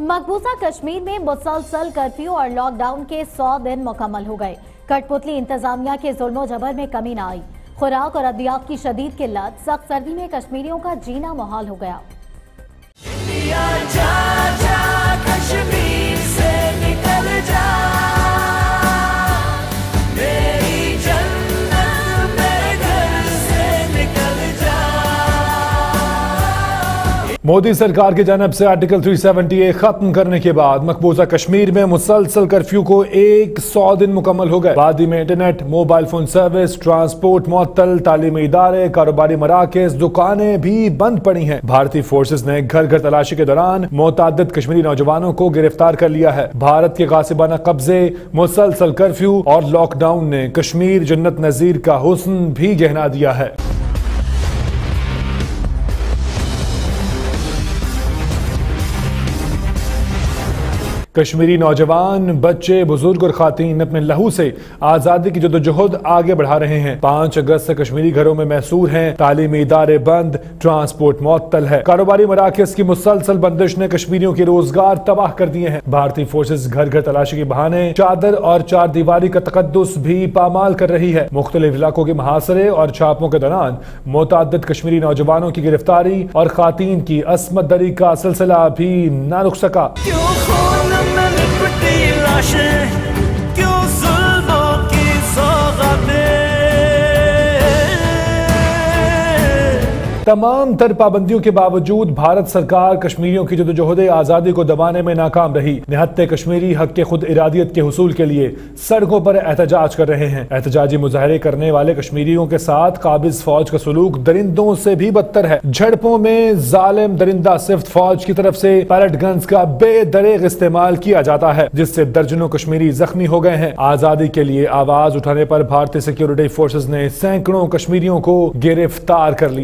مقبوضہ کشمیر میں مسلسل کرفیو اور لاک ڈاؤن کے سو دن مکمل ہو گئے۔ کٹ پتلی انتظامیہ کے ظلم و جبر میں کمی نہ آئی۔ خوراک اور ادویات کی شدید قلت سخت سردی میں کشمیریوں کا جینا محال ہو گیا۔ مودی سرکار کی جانب سے آرٹیکل 378 ختم کرنے کے بعد مقبوضہ کشمیر میں مسلسل کرفیو کو ایک سو دن مکمل ہو گئے۔ بادی میں internet, mobile phone service, transport, معطل، تعلیمی ادارے، کاروباری مراکز، دکانیں بھی بند پڑی ہیں۔ بھارتی فورسز نے گھر گھر تلاشی کے دوران متعدد کشمیری نوجوانوں کو گرفتار کر لیا ہے۔ بھارت کے غاسبانہ قبضے، مسلسل کرفیو اور لاک ڈاؤن نے کشمیر جنت نظیر کا حسن بھی گہنا دیا ہے۔ کشمیری نوجوان، بچے، بزرگ اور خواتین اپنے لہو سے آزادی کی جدوجہد آگے بڑھا رہے ہیں۔ پانچ اگست سے کشمیری گھروں میں محصور ہیں۔ تعلیمی ادارے بند، ٹرانسپورٹ معطل ہے۔ کاروباری مراکز کی مسلسل بندش نے کشمیریوں کے روزگار تباہ کر دیے ہیں۔ بھارتی فورسز گھر گھر تلاشی کے بہانے، چادر اور چار دیواری کا تقدس بھی پامال کر رہی ہے۔ مختلف علاقوں کے محاصرے اور چھاپوں کے دوران متعدد کشمیری نوجوانوں کی گرفتاری اور خواتین کی عصمت دری کا سلسلہ بھی نہ رک سکا۔ 是 تمام تر پابندیوں کے باوجود بھارت سرکار کشمیریوں کی جدوجہد آزادی کو دبانے میں ناکام رہی۔ نہت کشمیری حق کے خود ارادیت کے حصول کے لیے سڑکوں پر احتجاج کر رہے ہیں۔ احتجاجی مظاہرے کرنے والے کشمیریوں کے ساتھ قابض فوج کا سلوک درندوں سے بھی بدتر ہے۔ جھڑپوں میں ظالم درندہ صفت فوج کی طرف سے پیلٹ گنز کا بے دریغ استعمال کیا جاتا ہے، جس سے درجنوں کشمیری زخمی ہو گئے ہیں۔ آزادی کے لیے آواز اٹھانے پر بھارتی سیکیورٹی فورسز نے سینکڑوں کشمیریوں کو گرفتار کر لیا۔